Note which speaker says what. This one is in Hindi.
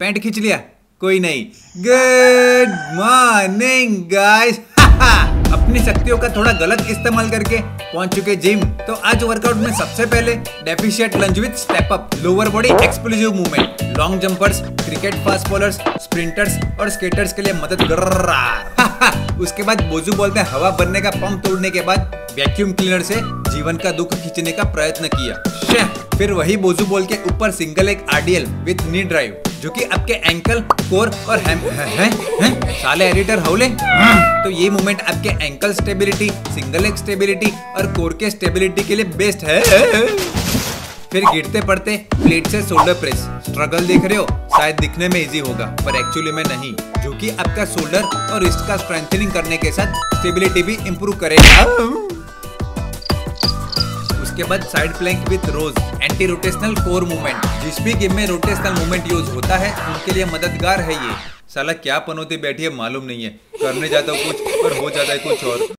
Speaker 1: पैंट खींच लिया? कोई नहीं। गुड मॉर्निंग गाइस अपनी शक्तियों का थोड़ा गलत इस्तेमाल करके पहुँच चुके जिम। तो आज वर्कआउट में सबसे पहले deficit lunge with step up lower body explosive movement long jumpers cricket fast bowlers sprinters और स्केटर्स के लिए मदद कर उसके बाद बोजू बोलते हैं, हवा भरने का पंप तोड़ने के बाद वैक्यूम क्लीनर से जीवन का दुख खींचने का प्रयत्न किया। फिर वही बोजू बोल के ऊपर सिंगल एक आरडीएल विथ नी ड्राइव जो कि आपके एंकल कोर और हैम है, है, है? साले एडिटर हौले? तो ये मूवमेंट आपके ankle stability single leg stability और कोर के स्टेबिलिटी के लिए बेस्ट है। फिर गिरते पड़ते प्लेट से शोल्डर प्रेस स्ट्रगल देख रहे हो? शायद दिखने में इजी होगा पर एक्चुअली में नहीं जो कि आपका शोल्डर और रिस्ट का स्ट्रेंथनिंग करने के साथ स्टेबिलिटी भी इम्प्रूव करेगा। उसके बाद side plank with rows anti rotational core movement जिस भी गेम में रोटेशनल मूवमेंट यूज़ होता है, उनके लिए मददगार है ये। साला क्या पनौती बैठी है, मालूम नहीं है। करने जाता हूँ कुछ पर हो जाता है कुछ और।